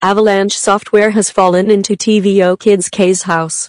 Avalanche Software has fallen into TVO Kids K's house.